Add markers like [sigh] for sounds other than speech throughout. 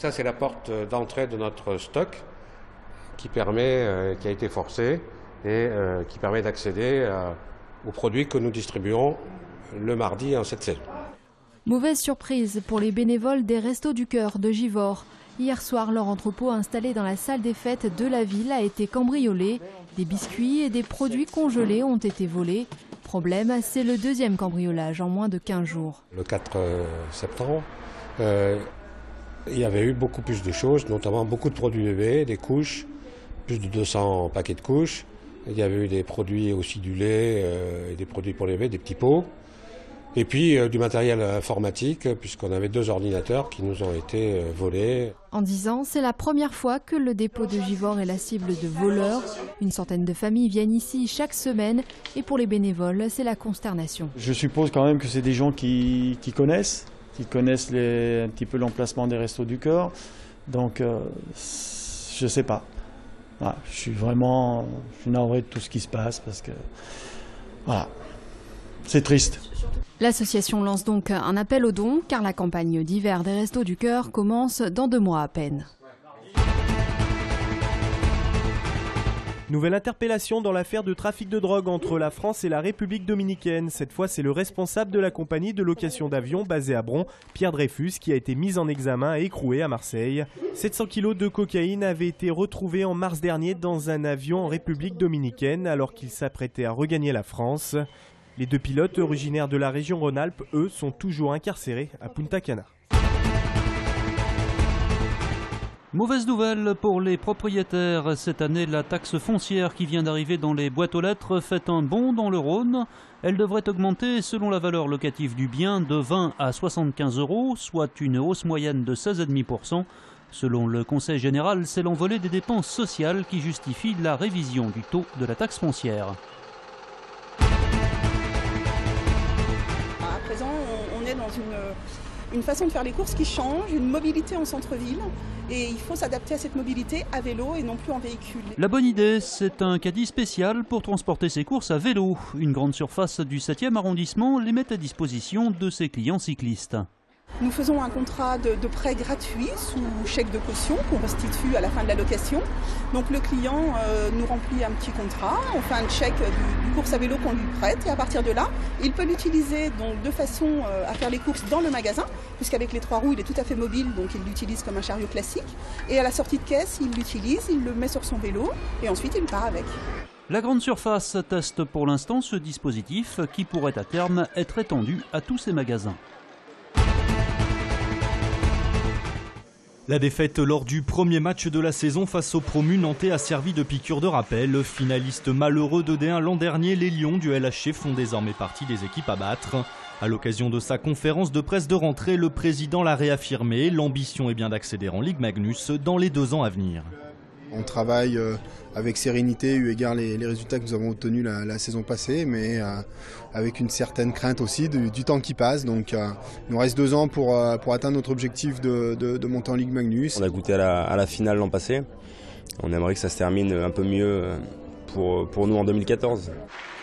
Ça, c'est la porte d'entrée de notre stock qui, permet, euh, qui a été forcée et euh, qui permet d'accéder aux produits que nous distribuons le mardi en cette saison. Mauvaise surprise pour les bénévoles des Restos du Cœur de Givors. Hier soir, leur entrepôt installé dans la salle des fêtes de la ville a été cambriolé. Des biscuits et des produits congelés ont été volés. Problème, c'est le deuxième cambriolage en moins de 15 jours. Le 4 euh, septembre, euh, il y avait eu beaucoup plus de choses, notamment beaucoup de produits bébés, des couches, plus de 200 paquets de couches. Il y avait eu des produits aussi du lait, euh, et des produits pour les bébés, des petits pots. Et puis euh, du matériel informatique, puisqu'on avait deux ordinateurs qui nous ont été euh, volés. En 10 ans, c'est la première fois que le dépôt de Givors est la cible de voleurs. Une centaine de familles viennent ici chaque semaine et pour les bénévoles, c'est la consternation. Je suppose quand même que c'est des gens qui, connaissent, qui connaissent les, un petit peu l'emplacement des restos du corps. Donc, euh, je sais pas. je suis vraiment je suis navré de tout ce qui se passe parce que voilà, c'est triste. L'association lance donc un appel aux dons car la campagne d'hiver des Restos du Cœur commence dans deux mois à peine. Nouvelle interpellation dans l'affaire de trafic de drogue entre la France et la République dominicaine. Cette fois, c'est le responsable de la compagnie de location d'avions basée à Bron, Pierre Dreyfus, qui a été mis en examen et écroué à Marseille. 700 kilos de cocaïne avaient été retrouvés en mars dernier dans un avion en République dominicaine alors qu'il s'apprêtait à regagner la France. Les deux pilotes originaires de la région Rhône-Alpes, eux, sont toujours incarcérés à Punta Cana. Mauvaise nouvelle pour les propriétaires. Cette année, la taxe foncière qui vient d'arriver dans les boîtes aux lettres fait un bond dans le Rhône. Elle devrait augmenter selon la valeur locative du bien de 20 à 75 euros, soit une hausse moyenne de 16,5%. Selon le Conseil général, c'est l'envolée des dépenses sociales qui justifie la révision du taux de la taxe foncière. une, façon de faire les courses qui change, une mobilité en centre-ville. Et il faut s'adapter à cette mobilité à vélo et non plus en véhicule. La bonne idée, c'est un caddie spécial pour transporter ses courses à vélo. Une grande surface du 7e arrondissement les met à disposition de ses clients cyclistes. Nous faisons un contrat de, prêt gratuit sous chèque de caution qu'on restitue à la fin de la location. Donc le client euh, nous remplit un petit contrat, on fait un chèque du, course à vélo qu'on lui prête et à partir de là, il peut l'utiliser de façon euh, à faire les courses dans le magasin, puisqu'avec les trois roues, il est tout à fait mobile, donc il l'utilise comme un chariot classique. Et à la sortie de caisse, il l'utilise, il le met sur son vélo et ensuite il part avec. La grande surface teste pour l'instant ce dispositif qui pourrait à terme être étendu à tous ses magasins. La défaite lors du premier match de la saison face au promu nantais a servi de piqûre de rappel. Finaliste malheureux de D1 l'an dernier, les Lions du LHC font désormais partie des équipes à battre. À l'occasion de sa conférence de presse de rentrée, le président l'a réaffirmé, l'ambition est bien d'accéder en Ligue Magnus dans les deux ans à venir. On travaille euh, avec sérénité eu égard les, résultats que nous avons obtenus la, saison passée, mais euh, avec une certaine crainte aussi du, temps qui passe. Donc euh, il nous reste deux ans pour, atteindre notre objectif de, monter en Ligue Magnus. On a goûté à la, finale l'an passé. On aimerait que ça se termine un peu mieux pour nous en 2014.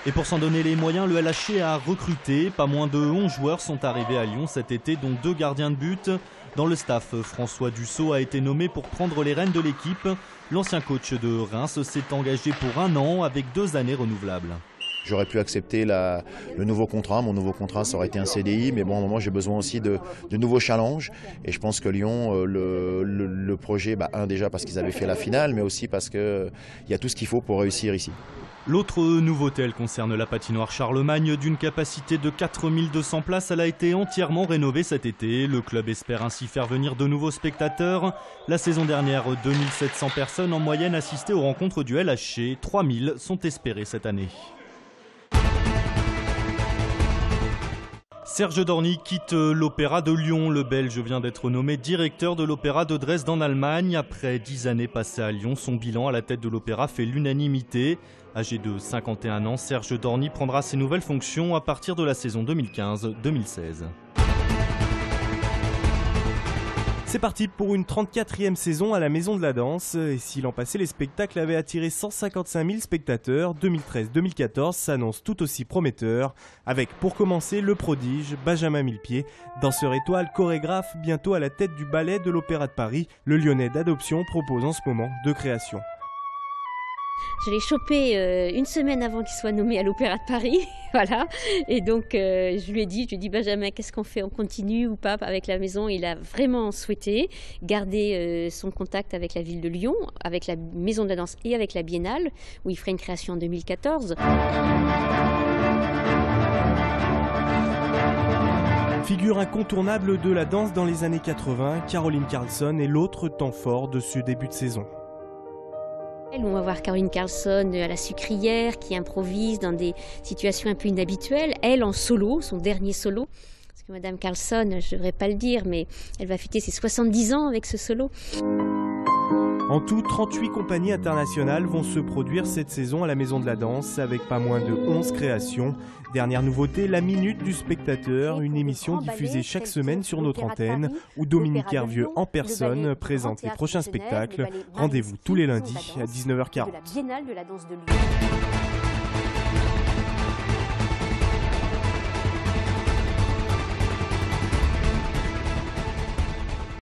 Et pour s'en donner les moyens, le LHC a recruté. Pas moins de 11 joueurs sont arrivés à Lyon cet été, dont deux gardiens de but. Dans le staff, François Dussault a été nommé pour prendre les rênes de l'équipe. L'ancien coach de Reims s'est engagé pour un an avec deux années renouvelables. J'aurais pu accepter le nouveau contrat. Mon nouveau contrat, ça aurait été un CDI. Mais bon, à un moment, j'ai besoin aussi de, nouveaux challenges. Et je pense que Lyon, euh, le, projet, bah, un déjà parce qu'ils avaient fait la finale, mais aussi parce qu'il y a tout ce qu'il faut pour réussir ici. L'autre nouveauté, elle concerne la patinoire Charlemagne. D'une capacité de 4200 places, elle a été entièrement rénovée cet été. Le club espère ainsi faire venir de nouveaux spectateurs. La saison dernière, 2700 personnes en moyenne assistaient aux rencontres du LHC. 3000 sont espérées cette année. Serge Dorny quitte l'Opéra de Lyon. Le Belge vient d'être nommé directeur de l'Opéra de Dresde en Allemagne. Après dix années passées à Lyon, son bilan à la tête de l'Opéra fait l'unanimité. Âgé de 51 ans, Serge Dorny prendra ses nouvelles fonctions à partir de la saison 2015-2016. C'est parti pour une 34e saison à la Maison de la Danse. Et si l'an passé les spectacles avaient attiré 155 000 spectateurs, 2013-2014 s'annonce tout aussi prometteur. Avec pour commencer le prodige Benjamin Millepied, danseur étoile, chorégraphe, bientôt à la tête du ballet de l'Opéra de Paris. Le Lyonnais d'adoption propose en ce moment deux créations. Je l'ai chopé euh, une semaine avant qu'il soit nommé à l'Opéra de Paris, [laughs] voilà. Et donc euh, je lui ai dit, je lui ai dit Benjamin, qu'est-ce qu'on fait? On continue ou pas avec la maison? Il a vraiment souhaité garder euh, son contact avec la ville de Lyon, avec la Maison de la Danse et avec la Biennale, où il ferait une création en 2014. Figure incontournable de la danse dans les années 80, Caroline Carlson est l'autre temps fort de ce début de saison. On va voir Caroline Carlson à la sucrière qui improvise dans des situations un peu inhabituelles. Elle en solo, son dernier solo. Parce que Madame Carlson, je ne devrais pas le dire, mais elle va fêter ses 70 ans avec ce solo. En tout, 38 compagnies internationales vont se produire cette saison à la Maison de la Danse avec pas moins de 11 créations. Dernière nouveauté, la Minute du Spectateur, une émission diffusée chaque semaine sur notre antenne où Dominique Hervieux en personne présente les prochains spectacles. Rendez-vous tous les lundis à 19h40.